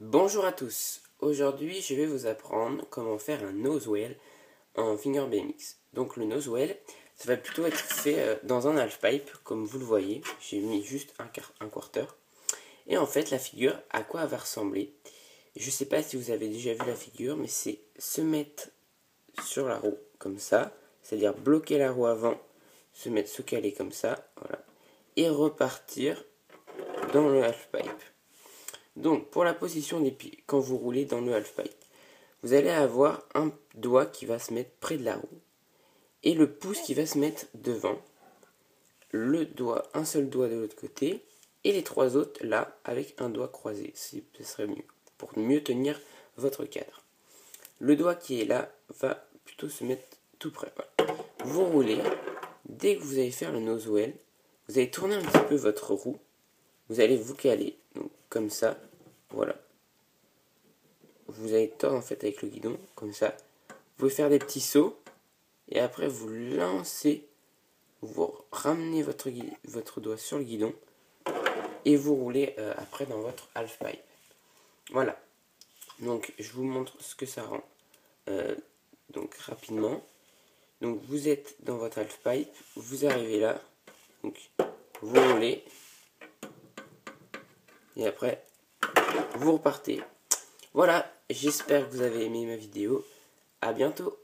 Bonjour à tous, aujourd'hui je vais vous apprendre comment faire un nosewell en Finger BMX. Donc le nosewell, ça va plutôt être fait euh, dans un halfpipe, comme vous le voyez, j'ai mis juste un, quarter. Et en fait la figure, à quoi elle va ressembler? Je ne sais pas si vous avez déjà vu la figure, mais c'est se mettre sur la roue comme ça, c'est-à-dire bloquer la roue avant, se mettre se caler comme ça, voilà, et repartir dans le halfpipe. Donc, pour la position des pieds, quand vous roulez dans le halfpipe, vous allez avoir un doigt qui va se mettre près de la roue et le pouce qui va se mettre devant, le doigt, un seul doigt de l'autre côté et les trois autres là avec un doigt croisé. Ce serait mieux pour mieux tenir votre cadre. Le doigt qui est là va plutôt se mettre tout près. Vous roulez. Dès que vous allez faire le nosewell, vous allez tourner un petit peu votre roue. Vous allez vous caler donc, comme ça voilà. Vous allez tordre en fait avec le guidon, comme ça. Vous pouvez faire des petits sauts. Et après, vous lancez. Vous ramenez votre, doigt sur le guidon. Et vous roulez euh, après dans votre half pipe. Voilà. Donc, je vous montre ce que ça rend. Euh, donc, rapidement. Donc, vous êtes dans votre half pipe. Vous arrivez là. Donc, vous roulez. Et après, vous repartez. Voilà, j'espère que vous avez aimé ma vidéo. A bientôt